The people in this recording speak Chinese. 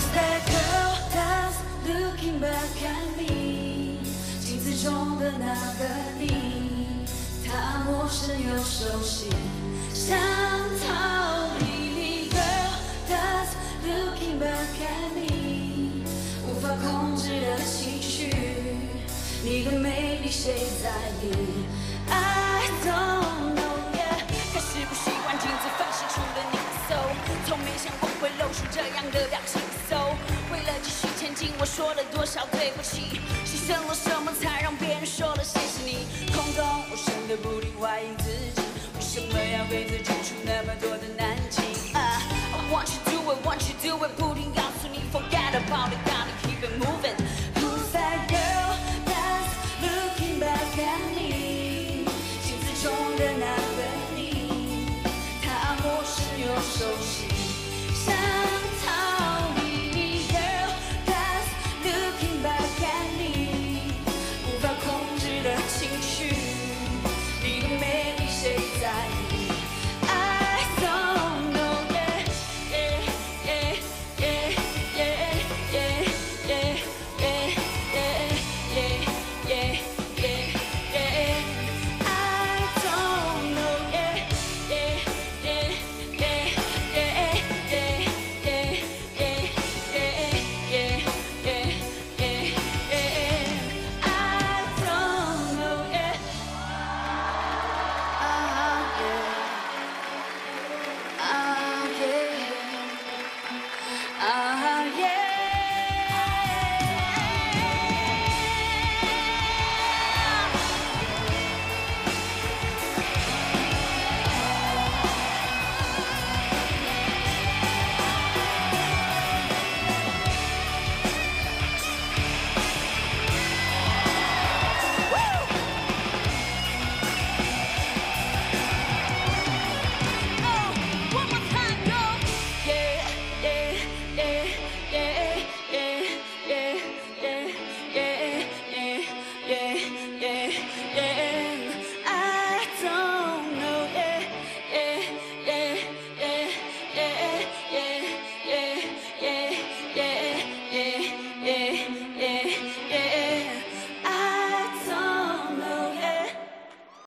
Who's that girl that's looking back at me？镜子中的那个你，他陌生又熟悉，想逃离你。Girl that's looking back at me，无法控制的情绪，你的美丽谁在意会露出这样的表情 so。为了继续前进，我说了多少对不起，牺牲了什么才让别人说了谢谢你？空洞无声的不停怀疑自己，为什么要给自己出那么多的难题？啊、I want you do it, want you do it，不停 Eh,